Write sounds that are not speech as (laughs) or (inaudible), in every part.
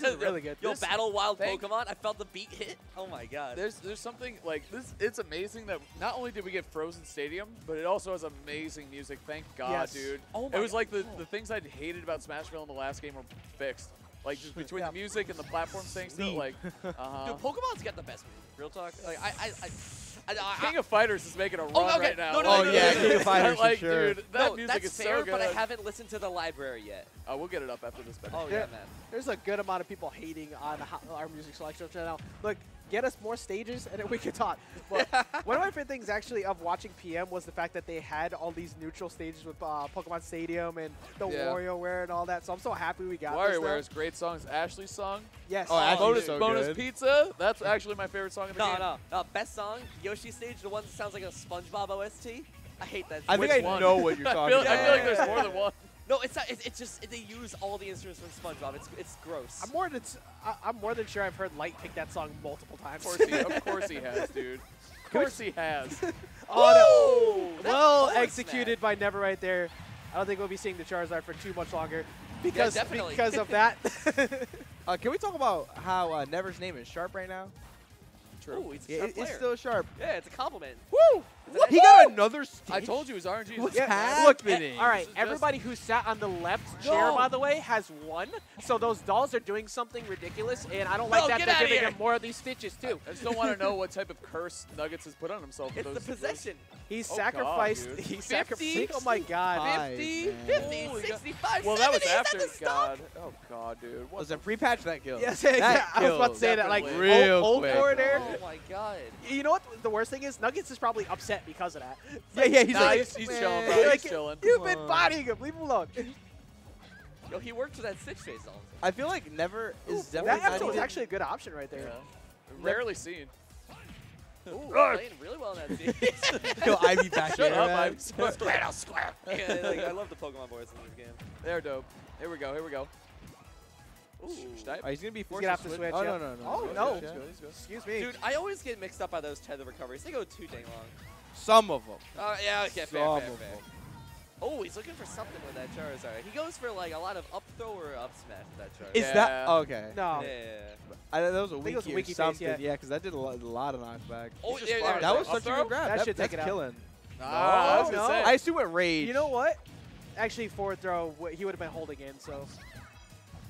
This is really good. Yo, This- Battle Wild thank- Pokemon. I felt the beat hit. Oh my god. There's there's something like this. It's amazing that not only did we get Frozen Stadium, but it also has amazing music. Thank God, Yes. dude. Oh my it was God. like the the things I'd hated about Smashville in the last game were fixed. Like just between Yeah. the music and the platform thing, still like. (laughs) Uh-huh. Dude, Pokemon's got the best music. Real talk. Like I, I, I, I, I King of Fighters is making a run okay. right now. No, no, Oh, no, no, yeah, no, King no. of Fighters (laughs) for sure. dude, that no, music that's is fair, so good. but I haven't listened to the library yet. Oh, we'll get it up after this. But Oh Yeah. yeah, man. There's a good amount of people hating on our music selection right now. Look, get us more stages and then we can talk. (laughs) But one of my favorite things actually of watching PM was the fact that they had all these neutral stages with uh, Pokemon Stadium and the Yeah. WarioWare and all that. So I'm so happy we got this. now. WarioWare is great songs. Ashley's song, Yes. Oh, Ashley's bonus, so bonus pizza. That's actually my favorite song in the No, game. no, no. Best song, Yoshi stage, the one that sounds like a SpongeBob OST. I hate that. I think Which I one? know what you're (laughs) I talking feel, I feel like there's more than one. No, it's not. It's, it's just they use all the instruments from SpongeBob. It's it's gross. I'm more than s- I, am more than sure I've heard Light pick that song multiple times. Of course, he, of (laughs) course he has, dude. Of course he has. (laughs) oh Woo! no! Well That forward executed by Never right there. I don't think we'll be seeing the Charizard for too much longer because definitely. because of (laughs) that. Uh, can we talk about how uh, Never's name is Sharp right now? True. Ooh, he's a Yeah, sharp it- it's still Sharp. yeah, it's a compliment. Woo! Woo! He got another stage. I told you it was RNG. What's Yeah, look, eh, all right, This is just- everybody who sat on the left chair, No. by the way, has won. So those dolls are doing something ridiculous, and I don't No, like that they're giving here. him more of these stitches too. I just don't want to know what type of curse Nuggetz has put on himself. with It's the those- those- possession. He Oh, sacrificed. dude. he 50? sacrificed. Oh my God! Five, 50, man. 50, Holy God. 65, Well, that was 70, is that after the? God. Oh God, dude. What Listen, pre-patch that kill. Yes, That yeah, I was about to kills. say that. Like Real old, old quick. Forward air. Oh my god. You know what? The worst thing is Nuggetz is probably upset because of that. Yeah, yeah, he's Nah, like, he's, he's chilling, bro. Like, chilling. You've Come been on. bodying him. Leave him alone. Yo, he worked for that Stitch face all I feel like Never is that definitely not episode was actually a good option right there. Yeah. Rarely seen. the time. Ooh, playing really well in that scene. (laughs) Yo, Ivy back Shut there, up, man. Ivy. (laughs) Square, square. (laughs) Yeah, like, I love the Pokemon boys in this game. They're dope. Here we go. Here we go. Ooh. Oh, he's gonna be forced gonna have to switch. switch, Oh yeah. no no no. Oh, He's no. he's he's. Excuse me. Dude, I always get mixed up by those tether recoveries. They go too dang long. Some of them. Oh, yeah, okay, fair, Some fair, of fair. them. Oh, he's looking for something with that Charizard. He goes for like a lot of up throw or up smash with that Charizard. Is that okay? no. Yeah. I, that was a think it was wiki, a wiki face, something. yeah. yeah, because that did a lot, a lot of knockback. Oh, yeah, yeah, that was Up such a throw? good grab. That That, should take that's it out. killing. Ah, I was No, gonna say. I assume it rage. You know what? Actually, forward throw, he would have been holding in. So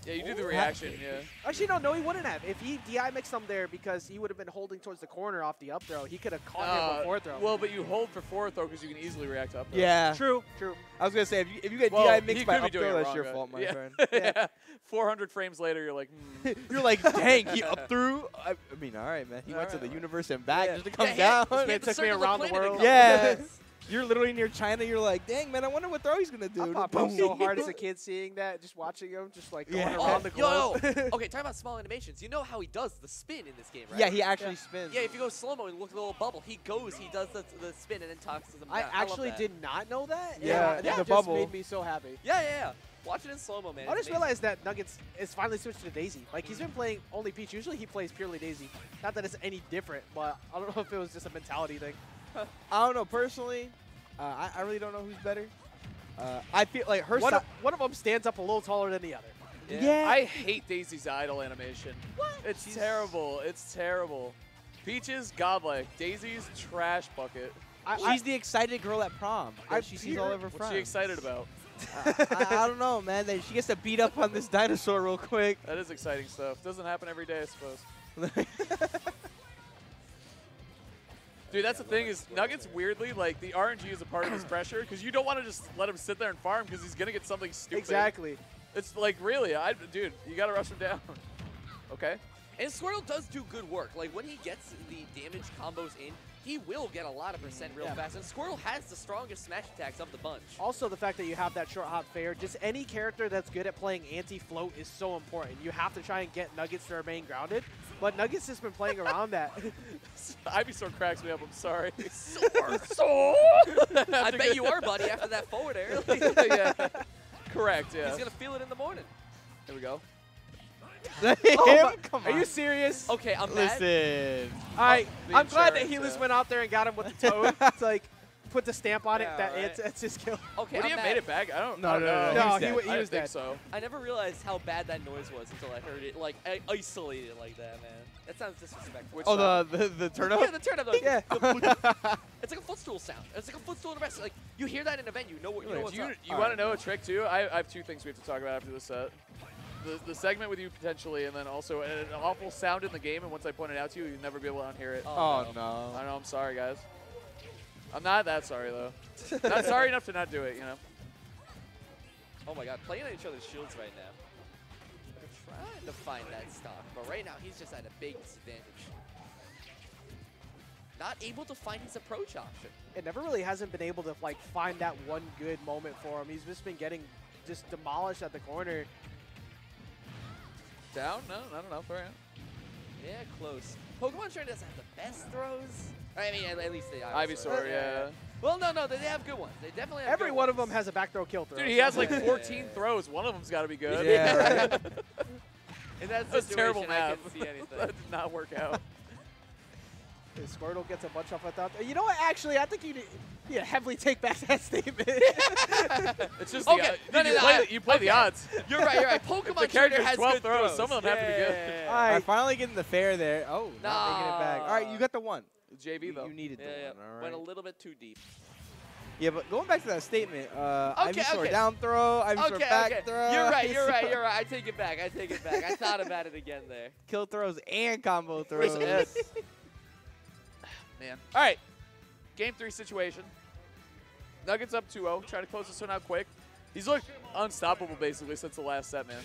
yeah, you do the reaction. Yeah. actually, no, no, he wouldn't have. If he di mixed him there because he would have been holding towards the corner off the up throw, he could have caught him Uh, with forward throw. Well, but you hold for forward throw because you can easily react to up throw. Yeah. true, true. I was gonna say if you, if you get Well, DI mixed by up throw, that's your fault, my yeah. friend. (laughs) Yeah. 400 frames later, you're like, hmm. (laughs) You're like, dang, he up (laughs) threw? I, I mean, all right, man. He All went to the all right. universe and back Yeah. just to come Yeah, down. he had- he had It took me around the planet a world. couple Yeah. Times. You're literally near China. You're like, dang, man. I wonder what throw he's gonna do. I Just popped (laughs) up so hard as a kid seeing that, just watching him, just like going Yeah. around the Yo, globe. yo. (laughs) okay, talking about small animations. You know how he does the spin in this game, right? Yeah, he actually Yeah. spins. Yeah, if you go slow mo and look at the little bubble, he goes, he does the, the spin and then tosses them I down. actually that. did not know that. and Yeah, that yeah, the just bubble. made me so happy. Yeah, yeah, yeah. Watch it in slow mo, man. I just realized that Nuggetz is finally switched to Daisy. Like he's been playing only Peach. Usually he plays purely Daisy. Not that it's any different, but I don't (laughs) know if it was just a mentality thing. (laughs) I don't know personally. Uh, I, I really don't know who's better. Uh, I feel like her. One of, one of them stands up a little taller than the other. yeah. I hate Daisy's idle animation. What? It's terrible. It's terrible. Peaches, godlike. Daisy's trash bucket. I, She's the excited girl at prom. I she sees all fear- of her What's she excited about? I, I, I don't know, man. She gets to beat up on this dinosaur real quick. That is exciting stuff. Doesn't happen every day, I suppose. (laughs) Dude, that's the thing is Nuggetz weirdly like the RNG is a part of his pressure because you don't want to just let him sit there and farm because he's gonna get something stupid. exactly. It's like really, I dude, you gotta rush him down. (laughs) okay. And Squirtle does do good work. Like when he gets the damage combos in, he will get a lot of percent real Yeah. fast. And Squirtle has the strongest smash attacks of the bunch. Also, the fact that you have that short hop fair, just any character that's good at playing anti-float is so important. You have to try and get Nuggetz to remain grounded, but Nuggetz has been playing around that. (laughs) Ivysaur cracks me up. I'm sorry. Soar. so. (laughs) I bet you are, buddy, after that forward air. (laughs) yeah. Correct. Yeah. He's going to feel it in the morning. Here we go. (laughs) Him? Oh my- Come Are you serious? Okay, I'm mad. Listen. All right, oh, the I'm glad that insurance, Helix yeah. Uh, went out there and got him with the toad. (laughs) it's like, put the stamp on it, Yeah, that right. it's, it's his kill. Okay, Would he I'm have made it back? I don't. No, I don't no, know. no, No, he's he dead. wa- he was didn't dead. so. I never realized how bad that noise was until I heard it, like, I isolated like that, man. That sounds disrespectful. Which Oh, sound? the the, the turn up. yeah, the turn up. Like, Yeah. (laughs) It's like a footstool sound. It's like a footstool in a rest. Like you hear that in a venue, you know what you know Do what's you, up. you want to know a trick too? I, I have two things we have to talk about after the set. The, the segment with you potentially, and then also an awful sound in the game. And once I point it out to you, you'll never be able to unhear it. Oh, oh no. no. I know. I'm sorry, guys. I'm not that sorry though. not sorry enough to not do it. You know. (laughs) Oh my god, playing on each other's shields right now. They're trying to find that stock, but right now he's just at a big disadvantage. Not able to find his approach option. It never really hasn't been able to like find that one good moment for him. He's just been getting just demolished at the corner. Down? No, not know. enough. All right. Yeah, close. Pokemon Trainer doesn't have the best throws. I mean, at, at least they Ivysaur, yeah. Well, no, no, they have good ones. They definitely have Every good one of them has a back throw kill throw. Dude, he has like (laughs) Yeah. 14 throws. One of them's got to be good. Yeah, right. (laughs) In that That's situation, terrible I math. couldn't see anything. (laughs) that did not work out. His Squirtle gets a bunch off without. You know what? Actually, I think you need yeah, heavily take back that statement. (laughs) It's just Okay, the, no, you, no, no, play, I- the, you play the odds. (laughs) You're right, you're right. If Pokemon (laughs) the Trainer character's has 12 good throws, throws. some of them have to be good. yeah, yeah, yeah. All All right. right, finally getting the fair there. Oh, not making it back. All right, you got the one. JV You, though. you needed the Yeah, yeah. one. All Went a little bit too deep. Yeah, but going back to that statement, uh, Okay, Ivysaur okay. down throw, Ivysaur Okay, back okay. throw. You're right, you're right, you're right. I take it back. I take it back. I thought about it again there. Kill throws and combo throws. Yes. Man. All right. Game three situation. Nuggetz up 2-0. trying to close this one out quick. He's looked unstoppable basically since the last set, man.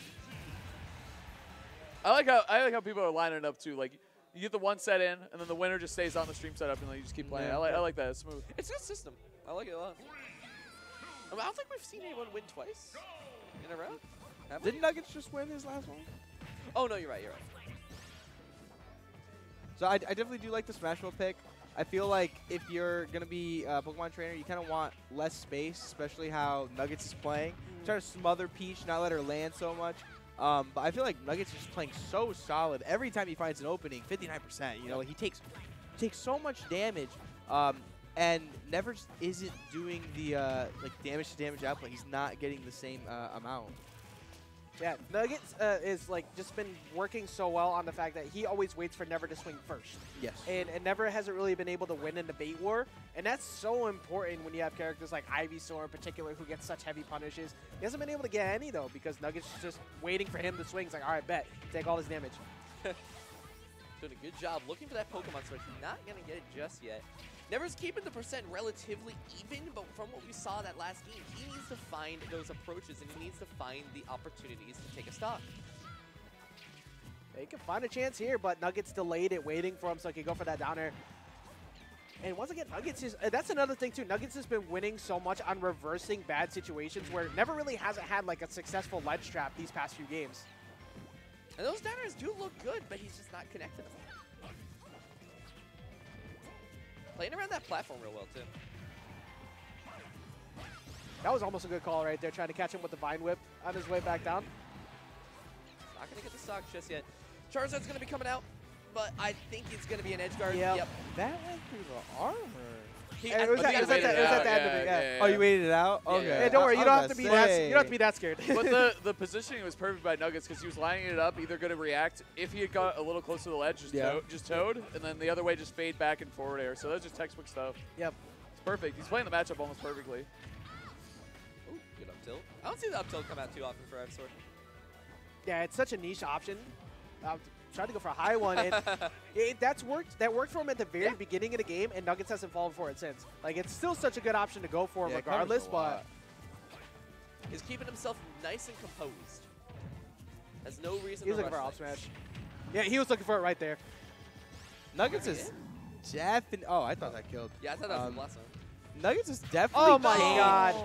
I like how I like how people are lining it up too. Like you get the one set in, and then the winner just stays on the stream setup, and then you just keep playing. Yeah. I like I like that. It's smooth. It's a good system. I like it a lot. I, mean, I don't think we've seen anyone win twice in a row. Have? Didn't Nuggetz just win his last one? Oh no, you're right. You're right. So I, I definitely do like the Smashville pick. I feel like if you're going to be a Pokemon trainer, you kind of want less space, especially how Nuggetz is playing. Try to smother Peach, not let her land so much. Um, but I feel like Nuggetz is just playing so solid. Every time he finds an opening, 59%. You know, like he takes takes so much damage, um, and never isn't doing the uh, like damage to damage output. He's not getting the same uh, amount. Yeah, Nuggetz uh, is like just been working so well on the fact that he always waits for Never to swing first, Yes. and, and Never hasn't really been able to win in the bait war, and that's so important when you have characters like Ivysaur in particular who gets such heavy punishes. He hasn't been able to get any though because Nuggetz is just waiting for him to swing. It's like, all right, bet, take all his damage. (laughs) Doing a good job looking for that Pokemon switch. Not gonna get it just yet. Never's keeping the percent relatively even, but from what we saw that last game, he needs to find those approaches and he needs to find the opportunities to take a stock. They can find a chance here, but Nuggetz delayed it, waiting for him so he can go for that downer. And once again, Nuggetz is uh, that's another thing too. Nuggetz has been winning so much on reversing bad situations where never really hasn't had like a successful ledge trap these past few games. And those downers do look good, but he's just not connecting them. Playing around that platform real well, too. That was almost a good call right there, trying to catch him with the Vine Whip on his way back down. Not going to get the stock just yet. Charizard's going to be coming out, but I think it's going to be an edge guard. Yep. Yep. That went through the armor. He, And I it was at- it was at the- it was out. at the end of it, yeah. Oh, you waited it out? Yeah, Okay. yeah. Yeah, don't worry, you don't have to be that you don't have to be that scared. but the (laughs) the positioning was perfect by Nuggetz because he was lining it up, either going to react if he had got a little close to the ledge, just Yeah. toad, just toad, and then the other way just fade back and forward air. So that's just textbook stuff. yep. It's perfect. He's playing the matchup almost perfectly. Ooh, good up tilt. I don't see the up tilt come out too often for Ivysaur. Yeah, it's such a niche option. I tried to go for a high one, and (laughs) it, that's worked. That worked for him at the very Yeah. beginning of the game, and Nuggetz hasn't fallen for it since. Like it's still such a good option to go for Yeah, it covers a regardless, but lot. Is keeping himself nice and composed. Has no reason he was to looking for rush out smash. Yeah, he was looking for it right there. Nuggetz Yeah. is definitely. Oh, I thought that killed. Yeah, I thought that was Um, the last one. Nuggetz is definitely. Oh my changed. god.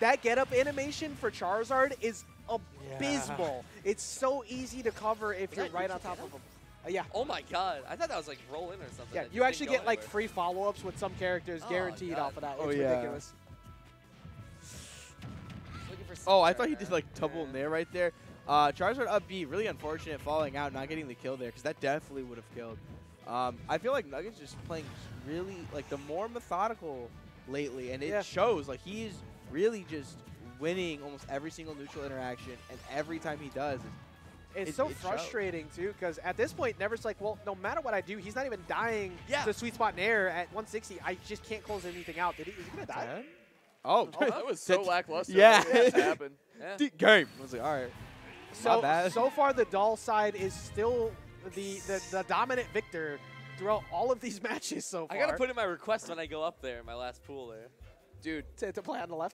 That get up animation for Charizard is abysmal. It's so easy to cover if Was you're right on top of him. Uh, yeah. Oh my god. I thought that was like roll in or something. Yeah, you actually get go like free follow-ups with some characters Oh, guaranteed God. off of that. Oh, it's yeah. ridiculous. Oh, I thought he did turnaround. like double Yeah. nair right there. Uh, Charizard up B, really unfortunate falling out, not getting the kill there, because that definitely would have killed. Um, I feel like Nuggetz just playing really like the more methodical lately, and it Yeah. shows. Like he's really just winning almost every single neutral interaction, and every time he does, It's It- so it shows. frustrating too, because at this point, Never's like, well, no matter what I do, he's not even dying Yeah. to sweet spot in air at 160. I just can't close anything out. Did he? Is he gonna die? it's oh, Oh, that was so (laughs) lackluster. yeah. What (laughs) happened? Yeah. game. I was like, all right. So bad. so far, the doll side is still the, the the dominant victor throughout all of these (laughs) matches so far. I gotta put in my request when I go up there, in my last pool there. Dude, to, to play on the left.